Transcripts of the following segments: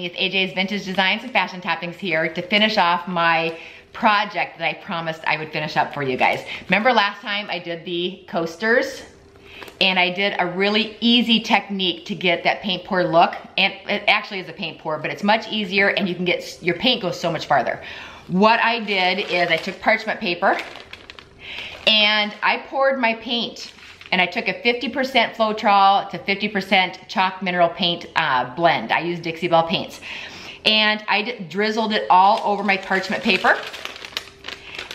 With AJ's Vintage Designs and Fashion Toppings here to finish off my project that I promised I would finish up for you guys. Remember last time I did the coasters? And I did a really easy technique to get that paint pour look. And it actually is a paint pour, but it's much easier and you can get, your paint goes so much farther. What I did is I took parchment paper and I poured my paint and I took a 50% Floetrol to 50% chalk mineral paint uh, blend. I used Dixie Belle paints. And I drizzled it all over my parchment paper.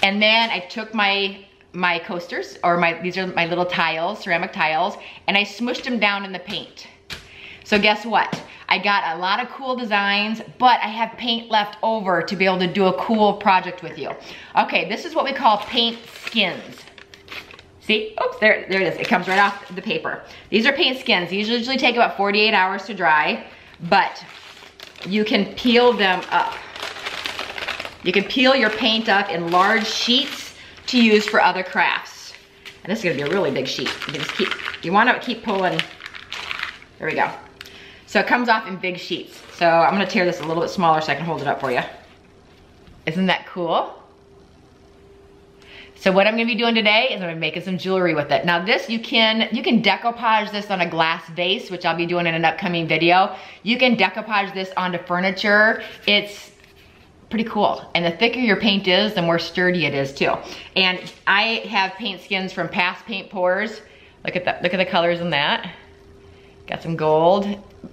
And then I took my my coasters, or my these are my little tiles, ceramic tiles, and I smushed them down in the paint. So guess what? I got a lot of cool designs, but I have paint left over to be able to do a cool project with you. Okay, this is what we call paint skins. See, oops, there, there it is. It comes right off the paper. These are paint skins. These usually take about 48 hours to dry, but you can peel them up. You can peel your paint up in large sheets to use for other crafts. And this is gonna be a really big sheet. You just keep, you wanna keep pulling, there we go. So it comes off in big sheets. So I'm gonna tear this a little bit smaller so I can hold it up for you. Isn't that cool? So what I'm gonna be doing today is I'm gonna making some jewelry with it. Now this, you can you can decoupage this on a glass vase, which I'll be doing in an upcoming video. You can decoupage this onto furniture. It's pretty cool. And the thicker your paint is, the more sturdy it is too. And I have paint skins from past paint pours. Look at that, look at the colors in that. Got some gold,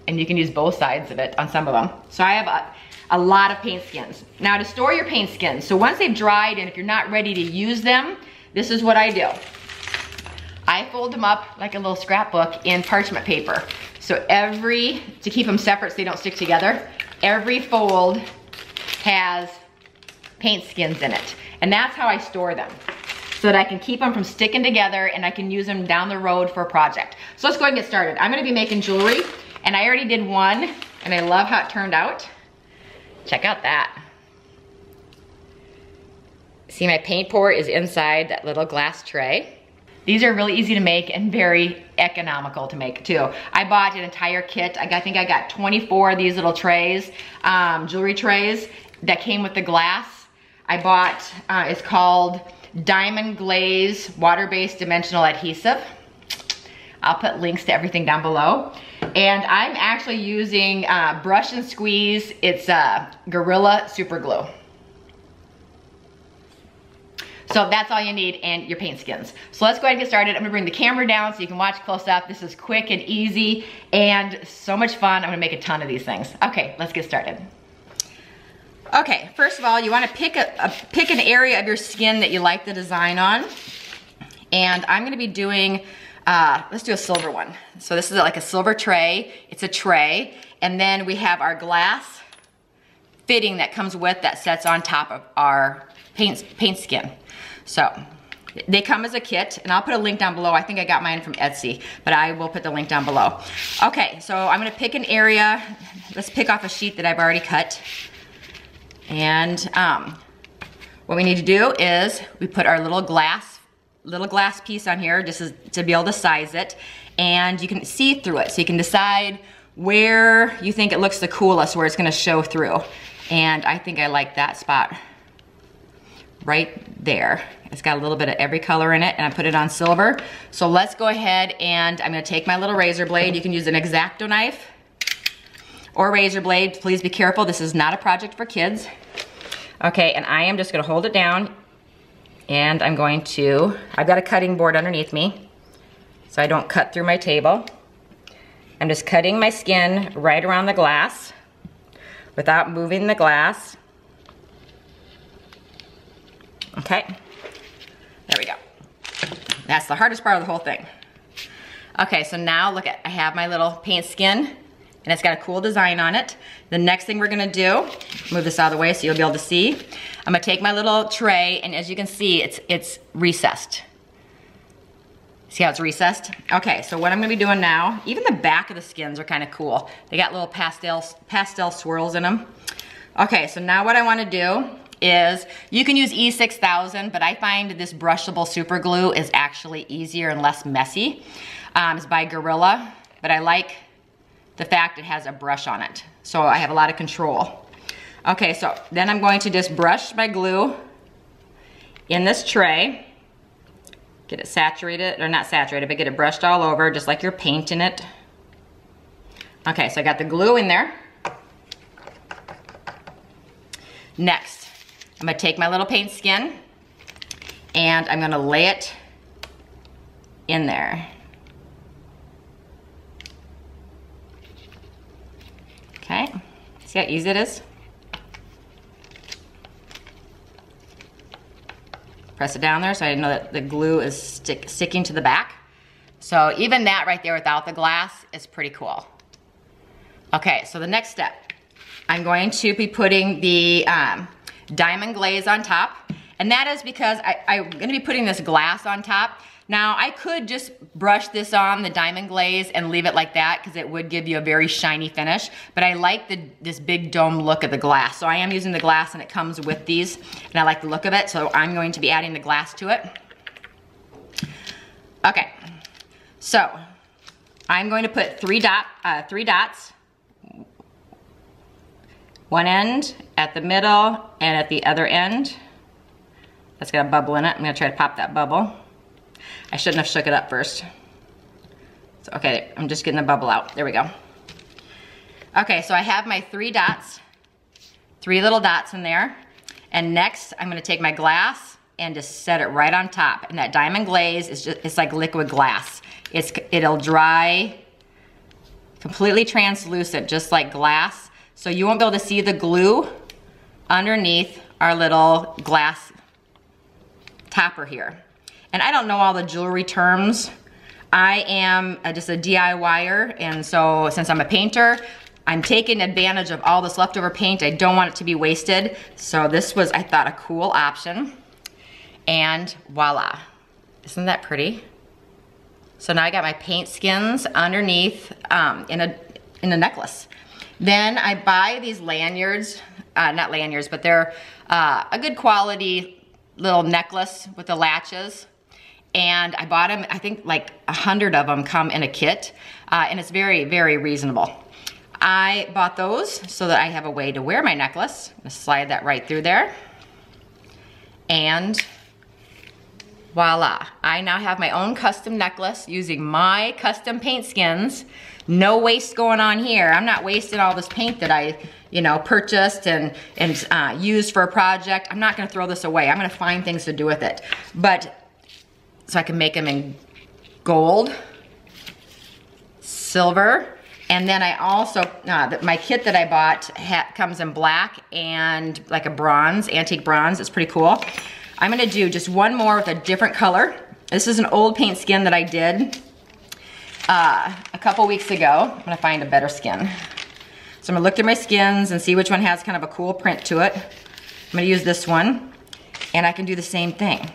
and you can use both sides of it on some of them. So I have uh, a, lot of paint skins. Now to store your paint skins, so once they've dried and if you're not ready to use them, this is what I do. I fold them up like a little scrapbook in parchment paper. So every, to keep them separate so they don't stick together, every fold has paint skins in it. And that's how I store them so that I can keep them from sticking together and I can use them down the road for a project. So let's go and get started. I'm gonna be making jewelry and I already did one and I love how it turned out. Check out that. See my paint pour is inside that little glass tray. These are really easy to make and very economical to make too. I bought an entire kit. I think I got 24 of these little trays, um, jewelry trays that came with the glass. I bought, uh, it's called Diamond Glaze Water-Based Dimensional Adhesive. I'll put links to everything down below. And I'm actually using uh, brush and squeeze. It's uh, Gorilla Super Glue. So that's all you need and your paint skins. So let's go ahead and get started. I'm gonna bring the camera down so you can watch close up. This is quick and easy and so much fun. I'm gonna make a ton of these things. Okay, let's get started. Okay, first of all, you wanna pick, a, a, pick an area of your skin that you like the design on. And I'm gonna be doing uh, let's do a silver one. So this is like a silver tray. It's a tray. And then we have our glass fitting that comes with that sets on top of our paint, paint skin. So they come as a kit and I'll put a link down below. I think I got mine from Etsy, but I will put the link down below. Okay, so I'm gonna pick an area. Let's pick off a sheet that I've already cut. And um, what we need to do is we put our little glass little glass piece on here just to be able to size it. And you can see through it. So you can decide where you think it looks the coolest, where it's gonna show through. And I think I like that spot right there. It's got a little bit of every color in it and I put it on silver. So let's go ahead and I'm gonna take my little razor blade. You can use an X-Acto knife or razor blade. Please be careful. This is not a project for kids. Okay, and I am just gonna hold it down and I'm going to, I've got a cutting board underneath me so I don't cut through my table. I'm just cutting my skin right around the glass without moving the glass. Okay, there we go. That's the hardest part of the whole thing. Okay, so now look at, I have my little paint skin and it's got a cool design on it. The next thing we're gonna do, move this out of the way so you'll be able to see. I'm gonna take my little tray and as you can see, it's, it's recessed. See how it's recessed? Okay, so what I'm gonna be doing now, even the back of the skins are kind of cool. They got little pastel, pastel swirls in them. Okay, so now what I wanna do is, you can use E6000, but I find this brushable super glue is actually easier and less messy. Um, it's by Gorilla, but I like the fact it has a brush on it. So I have a lot of control. Okay, so then I'm going to just brush my glue in this tray. Get it saturated, or not saturated, but get it brushed all over, just like you're painting it. Okay, so I got the glue in there. Next, I'm gonna take my little paint skin and I'm gonna lay it in there. Okay, see how easy it is? Press it down there so I know that the glue is stick, sticking to the back. So even that right there without the glass is pretty cool. Okay, so the next step, I'm going to be putting the um, diamond glaze on top. And that is because I, I'm gonna be putting this glass on top. Now I could just brush this on the diamond glaze and leave it like that because it would give you a very shiny finish. But I like the, this big dome look of the glass. So I am using the glass and it comes with these and I like the look of it. So I'm going to be adding the glass to it. Okay, so I'm going to put three, dot, uh, three dots one end at the middle and at the other end. That's got a bubble in it. I'm gonna try to pop that bubble. I shouldn't have shook it up first. So, okay, I'm just getting the bubble out. There we go. Okay, so I have my three dots, three little dots in there. And next, I'm gonna take my glass and just set it right on top. And that diamond glaze is just, it's like liquid glass. It's, it'll dry completely translucent, just like glass. So you won't be able to see the glue underneath our little glass topper here. And I don't know all the jewelry terms. I am a, just a DIYer, and so since I'm a painter, I'm taking advantage of all this leftover paint. I don't want it to be wasted. So this was, I thought, a cool option. And voila. Isn't that pretty? So now I got my paint skins underneath um, in, a, in a necklace. Then I buy these lanyards, uh, not lanyards, but they're uh, a good quality little necklace with the latches. And I bought them, I think like a hundred of them come in a kit. Uh, and it's very, very reasonable. I bought those so that I have a way to wear my necklace. I'm gonna slide that right through there. And voila, I now have my own custom necklace using my custom paint skins. No waste going on here. I'm not wasting all this paint that I, you know, purchased and, and uh, used for a project. I'm not gonna throw this away. I'm gonna find things to do with it. But, so I can make them in gold, silver, and then I also, uh, my kit that I bought comes in black and like a bronze, antique bronze. It's pretty cool. I'm gonna do just one more with a different color. This is an old paint skin that I did uh, a couple weeks ago. I'm gonna find a better skin. So I'm gonna look through my skins and see which one has kind of a cool print to it. I'm gonna use this one and I can do the same thing.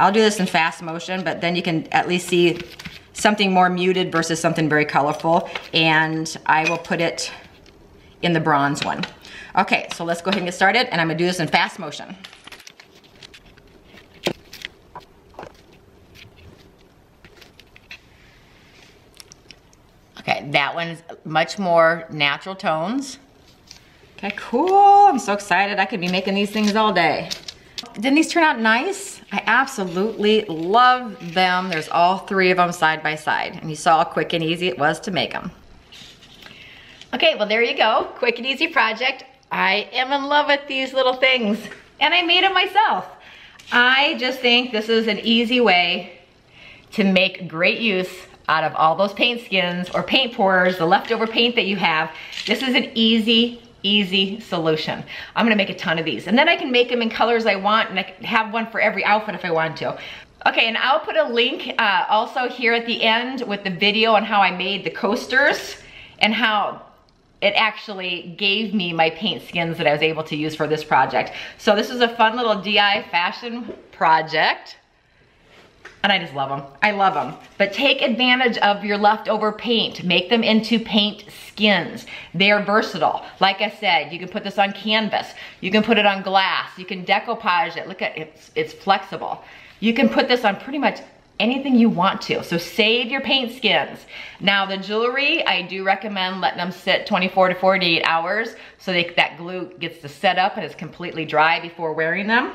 I'll do this in fast motion, but then you can at least see something more muted versus something very colorful. And I will put it in the bronze one. Okay, so let's go ahead and get started and I'm gonna do this in fast motion. Okay, that one's much more natural tones. Okay, cool. I'm so excited. I could be making these things all day. Didn't these turn out nice? I absolutely love them. There's all three of them side by side. And you saw how quick and easy it was to make them. Okay, well there you go. Quick and easy project. I am in love with these little things. And I made them myself. I just think this is an easy way to make great use out of all those paint skins or paint pourers, the leftover paint that you have. This is an easy, easy solution. I'm gonna make a ton of these. And then I can make them in colors I want and I can have one for every outfit if I want to. Okay, and I'll put a link uh, also here at the end with the video on how I made the coasters and how it actually gave me my paint skins that I was able to use for this project. So this is a fun little DI fashion project. And I just love them. I love them. But take advantage of your leftover paint. Make them into paint skins. They're versatile. Like I said, you can put this on canvas. You can put it on glass. You can decoupage it. Look at it. It's, it's flexible. You can put this on pretty much anything you want to. So save your paint skins. Now the jewelry, I do recommend letting them sit 24 to 48 hours so they, that glue gets to set up and is completely dry before wearing them.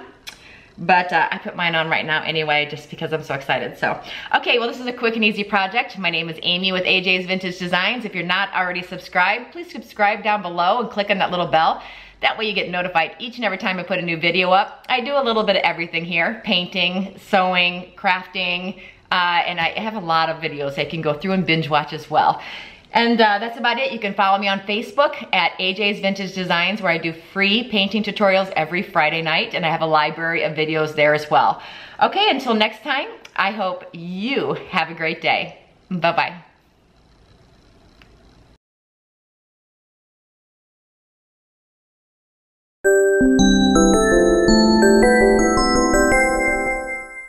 But uh, I put mine on right now anyway, just because I'm so excited. So, okay, well this is a quick and easy project. My name is Amy with AJ's Vintage Designs. If you're not already subscribed, please subscribe down below and click on that little bell. That way you get notified each and every time I put a new video up. I do a little bit of everything here, painting, sewing, crafting, uh, and I have a lot of videos I can go through and binge watch as well. And uh, that's about it. You can follow me on Facebook at AJ's Vintage Designs where I do free painting tutorials every Friday night and I have a library of videos there as well. Okay, until next time, I hope you have a great day. Bye-bye.